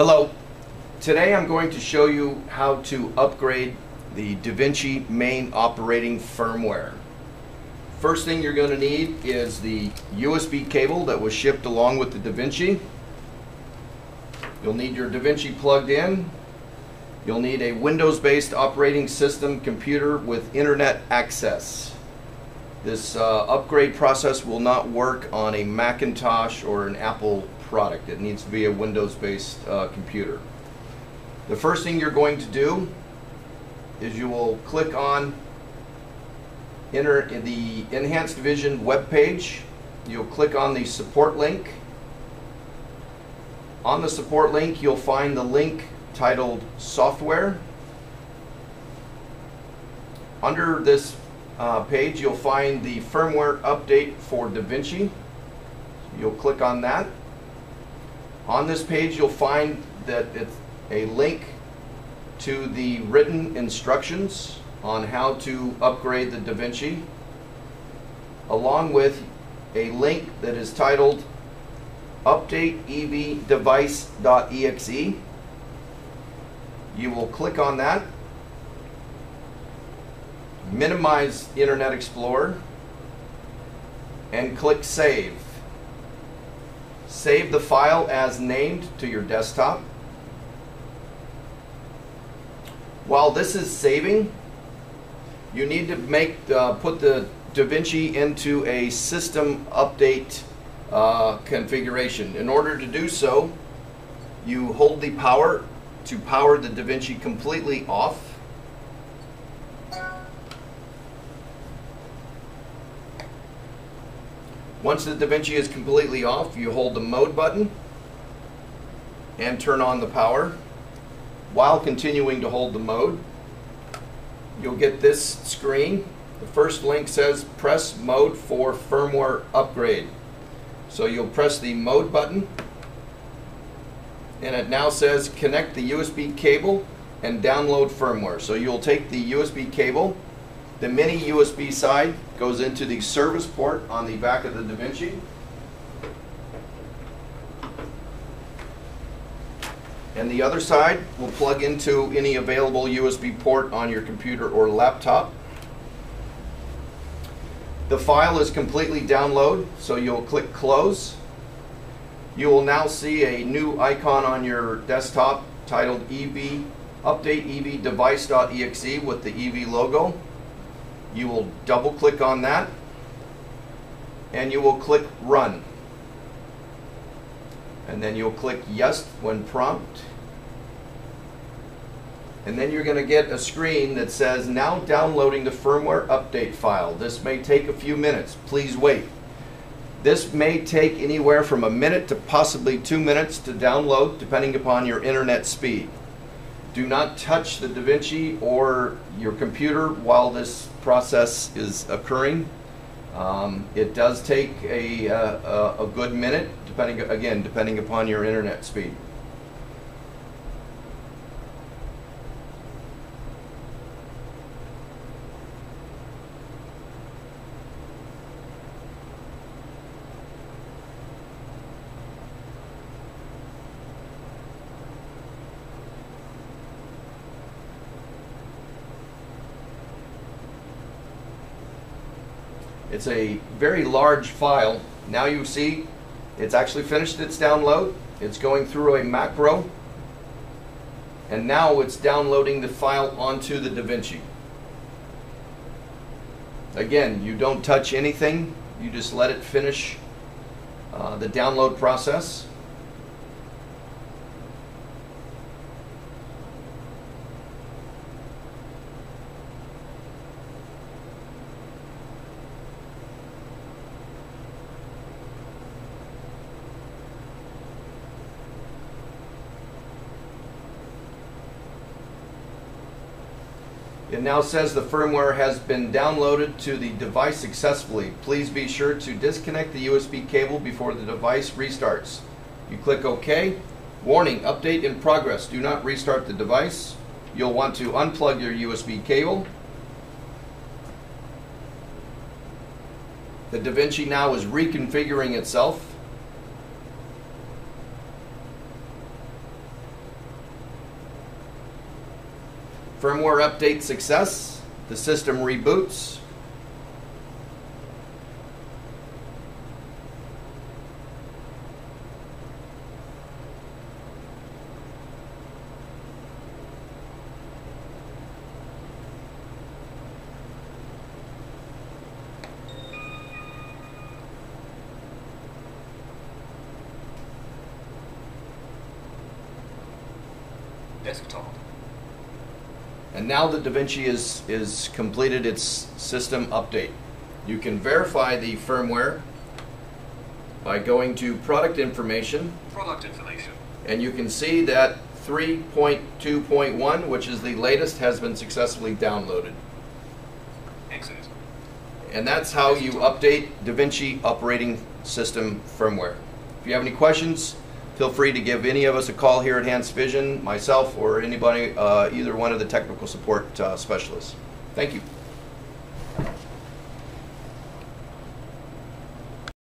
Hello. Today I'm going to show you how to upgrade the DaVinci main operating firmware. First thing you're going to need is the USB cable that was shipped along with the DaVinci. You'll need your DaVinci plugged in. You'll need a Windows-based operating system computer with internet access. This uh, upgrade process will not work on a Macintosh or an Apple product. It needs to be a Windows-based uh, computer. The first thing you're going to do is you will click on enter the Enhanced Vision web page. You'll click on the support link. On the support link, you'll find the link titled Software. Under this uh, page, you'll find the firmware update for DaVinci. You'll click on that. On this page, you'll find that it's a link to the written instructions on how to upgrade the DaVinci, along with a link that is titled Update EV Device.exe. You will click on that, minimize Internet Explorer, and click Save. Save the file as named to your desktop. While this is saving, you need to make uh, put the DaVinci into a system update uh, configuration. In order to do so, you hold the power to power the DaVinci completely off. Once the DaVinci is completely off, you hold the mode button and turn on the power while continuing to hold the mode. You'll get this screen. The first link says press mode for firmware upgrade. So you'll press the mode button and it now says connect the USB cable and download firmware. So you'll take the USB cable, the mini USB side goes into the service port on the back of the DaVinci. And the other side will plug into any available USB port on your computer or laptop. The file is completely download, so you'll click close. You will now see a new icon on your desktop titled EV Update EV Device.exe with the EV logo. You will double click on that and you will click Run. And then you'll click Yes when prompt. And then you're going to get a screen that says now downloading the firmware update file. This may take a few minutes. Please wait. This may take anywhere from a minute to possibly two minutes to download depending upon your internet speed. Do not touch the DaVinci or your computer while this process is occurring. Um, it does take a, uh, a, a good minute, depending again, depending upon your internet speed. It's a very large file. Now you see it's actually finished its download. It's going through a macro. And now it's downloading the file onto the DaVinci. Again, you don't touch anything. You just let it finish uh, the download process. It now says the firmware has been downloaded to the device successfully. Please be sure to disconnect the USB cable before the device restarts. You click OK. Warning, update in progress. Do not restart the device. You'll want to unplug your USB cable. The DaVinci now is reconfiguring itself. Firmware update success. The system reboots. Desktop. And now the DaVinci is, is completed its system update. You can verify the firmware by going to product information Product information. and you can see that 3.2.1, which is the latest, has been successfully downloaded. Exit. And that's how you update DaVinci operating system firmware. If you have any questions, feel free to give any of us a call here at Enhanced Vision, myself, or anybody, uh, either one of the technical support uh, specialists. Thank you.